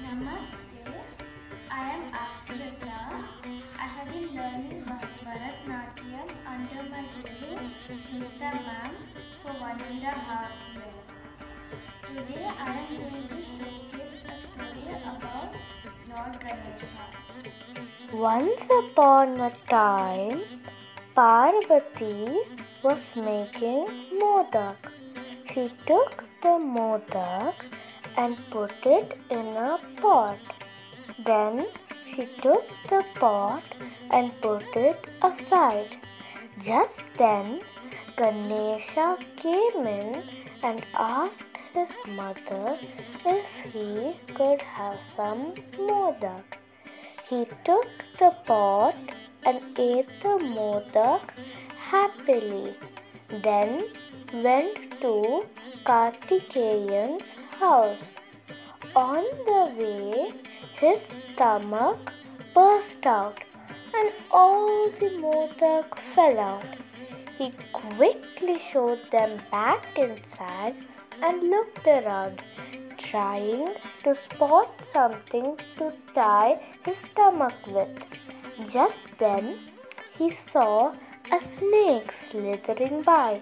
Namaste. I am Afrita. I have been learning Bharatanatyam under my guru Smita ma'am for one and a half years. Today I am going to showcase a story about Lord Ganesha. Once upon a time, Parvati was making modak. She took the modak and put it in a pot. Then she took the pot and put it aside. Just then, Ganesha came in and asked his mother if he could have some modak. He took the pot and ate the modak happily. Then went to Kartikeyan's house. On the way, his stomach burst out and all the modak fell out. He quickly showed them back inside and looked around, trying to spot something to tie his stomach with. Just then, he saw a snake slithering by.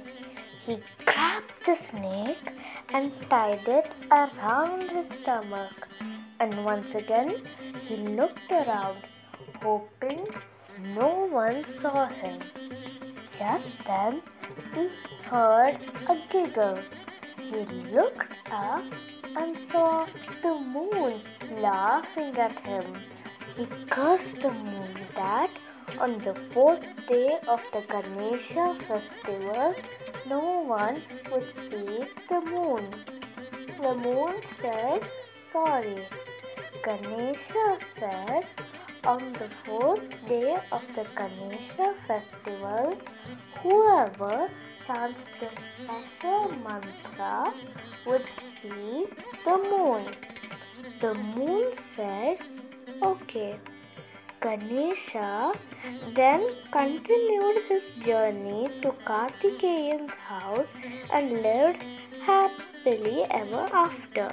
He grabbed the snake and tied it around his stomach. And once again, he looked around, hoping no one saw him. Just then, he heard a giggle. He looked up and saw the moon laughing at him. He cursed the moon that on the fourth day of the Ganesha festival, no one would see the moon. The moon said, Sorry. Ganesha said, On the fourth day of the Ganesha festival, whoever chants the special mantra would see the moon. The moon said, Okay. Ganesha then continued his journey to Kartikeyan's house and lived happily ever after.